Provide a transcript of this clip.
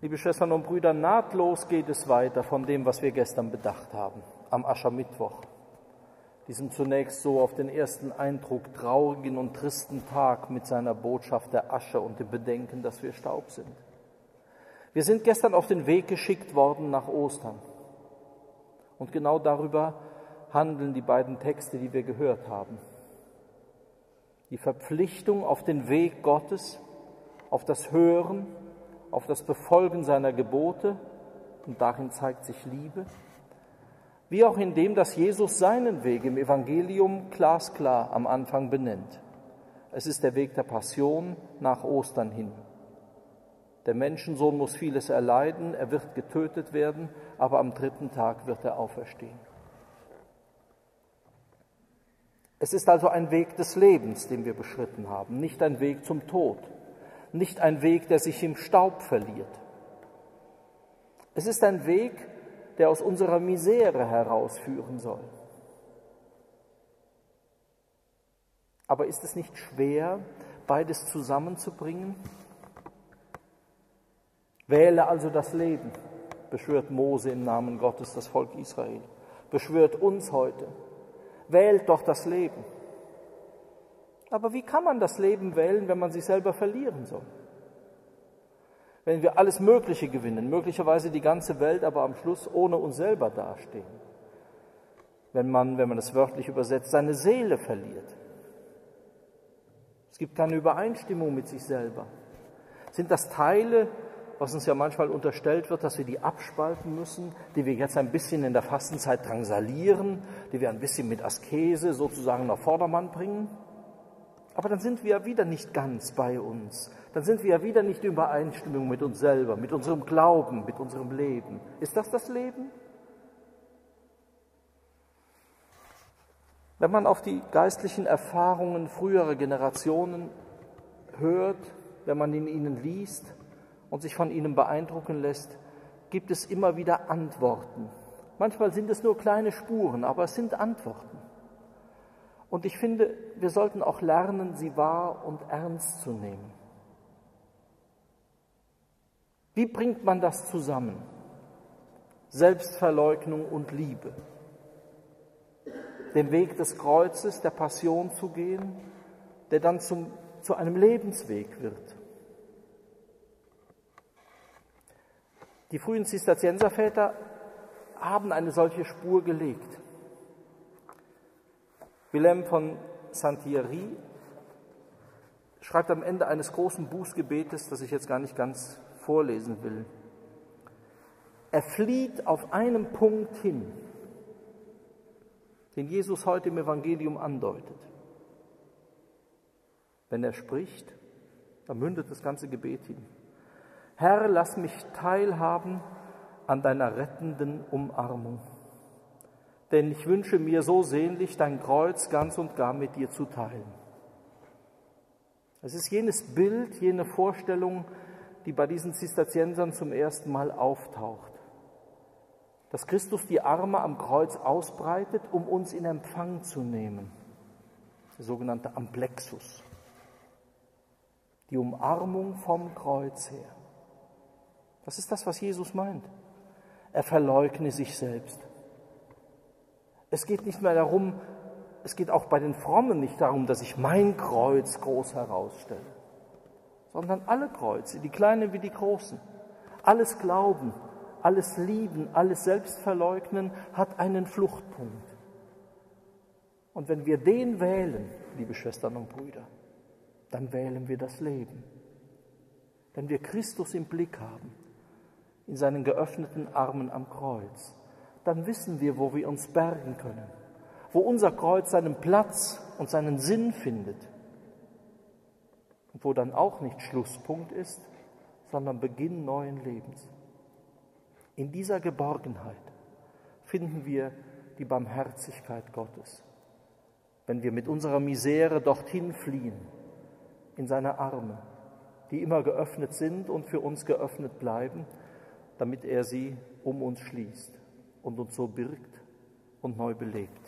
Liebe Schwestern und Brüder, nahtlos geht es weiter von dem, was wir gestern bedacht haben, am Aschermittwoch, diesem zunächst so auf den ersten Eindruck traurigen und tristen Tag mit seiner Botschaft der Asche und dem Bedenken, dass wir Staub sind. Wir sind gestern auf den Weg geschickt worden nach Ostern. Und genau darüber handeln die beiden Texte, die wir gehört haben. Die Verpflichtung auf den Weg Gottes, auf das Hören, auf das Befolgen seiner Gebote, und darin zeigt sich Liebe, wie auch in dem, dass Jesus seinen Weg im Evangelium glasklar am Anfang benennt. Es ist der Weg der Passion nach Ostern hin. Der Menschensohn muss vieles erleiden, er wird getötet werden, aber am dritten Tag wird er auferstehen. Es ist also ein Weg des Lebens, den wir beschritten haben, nicht ein Weg zum Tod nicht ein Weg, der sich im Staub verliert. Es ist ein Weg, der aus unserer Misere herausführen soll. Aber ist es nicht schwer, beides zusammenzubringen? Wähle also das Leben, beschwört Mose im Namen Gottes das Volk Israel, beschwört uns heute. Wählt doch das Leben. Aber wie kann man das Leben wählen, wenn man sich selber verlieren soll? Wenn wir alles Mögliche gewinnen, möglicherweise die ganze Welt, aber am Schluss ohne uns selber dastehen. Wenn man, wenn man es wörtlich übersetzt, seine Seele verliert. Es gibt keine Übereinstimmung mit sich selber. Sind das Teile, was uns ja manchmal unterstellt wird, dass wir die abspalten müssen, die wir jetzt ein bisschen in der Fastenzeit drangsalieren, die wir ein bisschen mit Askese sozusagen nach Vordermann bringen? Aber dann sind wir ja wieder nicht ganz bei uns. Dann sind wir ja wieder nicht in Übereinstimmung mit uns selber, mit unserem Glauben, mit unserem Leben. Ist das das Leben? Wenn man auf die geistlichen Erfahrungen früherer Generationen hört, wenn man in ihnen liest und sich von ihnen beeindrucken lässt, gibt es immer wieder Antworten. Manchmal sind es nur kleine Spuren, aber es sind Antworten. Und ich finde, wir sollten auch lernen, sie wahr und ernst zu nehmen. Wie bringt man das zusammen? Selbstverleugnung und Liebe. Den Weg des Kreuzes, der Passion zu gehen, der dann zum, zu einem Lebensweg wird. Die frühen Zisterzienserväter haben eine solche Spur gelegt. Wilhelm von Saint-Thierry schreibt am Ende eines großen Bußgebetes, das ich jetzt gar nicht ganz vorlesen will. Er flieht auf einen Punkt hin, den Jesus heute im Evangelium andeutet. Wenn er spricht, dann mündet das ganze Gebet hin. Herr, lass mich teilhaben an deiner rettenden Umarmung denn ich wünsche mir so sehnlich, dein Kreuz ganz und gar mit dir zu teilen. Es ist jenes Bild, jene Vorstellung, die bei diesen Zisterziensern zum ersten Mal auftaucht. Dass Christus die Arme am Kreuz ausbreitet, um uns in Empfang zu nehmen. Der sogenannte Amplexus. Die Umarmung vom Kreuz her. Das ist das, was Jesus meint. Er verleugne sich selbst. Es geht nicht mehr darum, es geht auch bei den Frommen nicht darum, dass ich mein Kreuz groß herausstelle, sondern alle Kreuze, die kleinen wie die großen. Alles Glauben, alles Lieben, alles Selbstverleugnen hat einen Fluchtpunkt. Und wenn wir den wählen, liebe Schwestern und Brüder, dann wählen wir das Leben. Wenn wir Christus im Blick haben, in seinen geöffneten Armen am Kreuz, dann wissen wir, wo wir uns bergen können, wo unser Kreuz seinen Platz und seinen Sinn findet und wo dann auch nicht Schlusspunkt ist, sondern Beginn neuen Lebens. In dieser Geborgenheit finden wir die Barmherzigkeit Gottes, wenn wir mit unserer Misere dorthin fliehen, in seine Arme, die immer geöffnet sind und für uns geöffnet bleiben, damit er sie um uns schließt und uns so birgt und neu belebt.